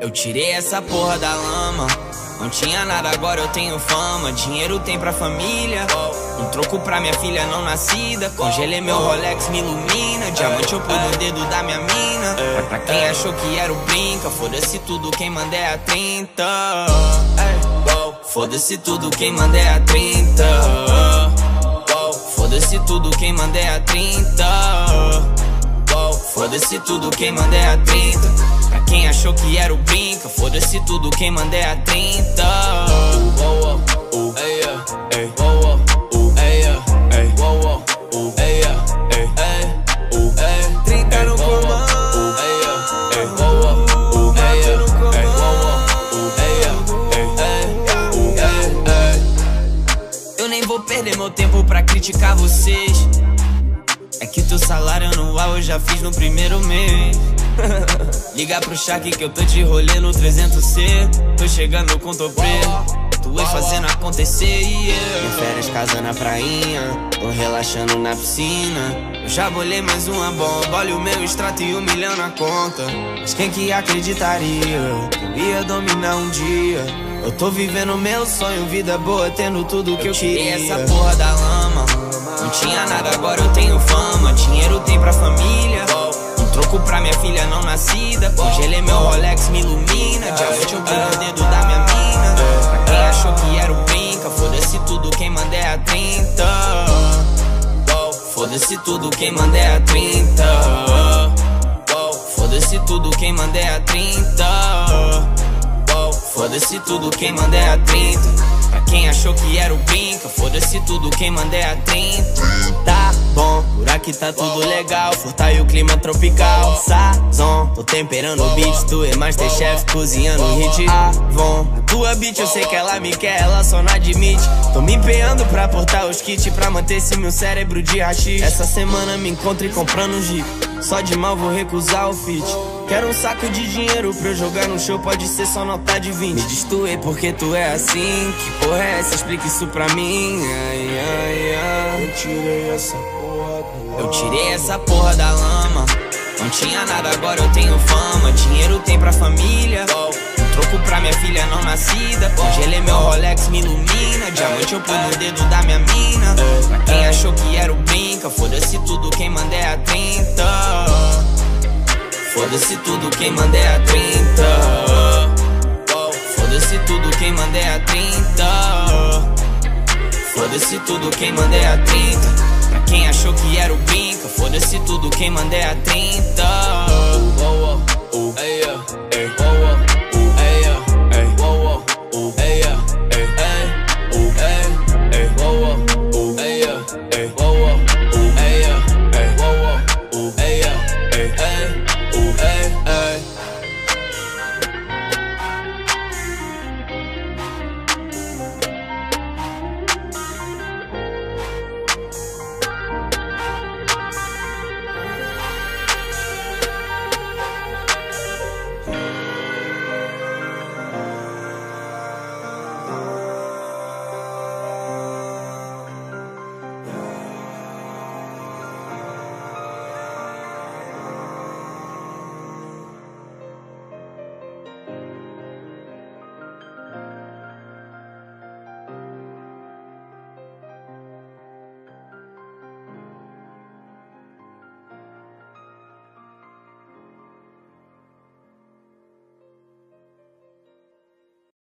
Eu tirei essa porra da lama. Não tinha nada, agora eu tenho fama. Dinheiro tem pra família. Um troco pra minha filha não nascida. Congelei meu Rolex, me ilumina. Diamante eu pus no dedo da minha mina. Pra quem achou que era o brinca, foda-se tudo, quem manda é a 30. Foda-se tudo, quem manda é a 30. Foda-se tudo, quem manda é a 30. Foda-se tudo, quem manda é a 30. Que era o brinca, foda-se tudo, quem manda é a 30. Trinta no comando. Mato no Eu nem vou perder meu tempo pra criticar vocês. É que teu salário anual eu já fiz no primeiro mês. Liga pro Shark que eu tô de rolê no 300C. Tô chegando com topê. Tu é fazendo acontecer e eu. Em férias, casa na prainha. Tô relaxando na piscina. Eu já bolei mais uma bomba. Olha o meu extrato e um milhão na conta. Mas quem que acreditaria? que Eu ia dominar um dia. Eu tô vivendo meu sonho, vida boa, tendo tudo que eu, queria. essa porra da lama. Não tinha nada, agora eu tenho fama. Dinheiro tem pra família. Pra minha filha não nascida. Congelei meu Rolex, me ilumina. Diamante eu pus no dedo da minha mina. Pra quem achou que era o brinca, foda-se tudo, quem manda é a 30. Foda-se tudo, quem manda é a 30. Foda-se tudo, quem manda é a 30. Foda-se tudo, quem manda é a 30. Pra quem achou que era o brinca, foda-se tudo, quem manda é a 30. Por aqui tá tudo legal. Furtar o clima tropical. Sazon, tô temperando o beat. Tu é Masterchef, cozinhando hit. Avon, a tua beat eu sei que ela me quer, ela só não admite. Tô me empenhando pra portar os kits, pra manter esse meu cérebro de rachis. Essa semana me encontrei comprando um jeep. Só de mal vou recusar o fit. Quero um saco de dinheiro pra eu jogar no show, pode ser só nota de 20. Me diz tu é porque tu é assim. Que porra é essa? Explica isso pra mim. Ai, ai, ai. Eu tirei essa Eu tirei essa porra da lama. Não tinha nada, agora eu tenho fama. Dinheiro tem pra família. Um troco pra minha filha não nascida. Congelei meu Rolex, me ilumina. Diamante eu pus no dedo da minha mina. Pra quem achou que era o brinca, foda-se tudo, quem manda é a 30. Foda-se tudo, quem manda é a 30. Foda-se tudo, quem manda é a 30. Foda-se tudo, quem manda é a 30. Quem achou que era o brinca, foda-se tudo, quem manda é a 30.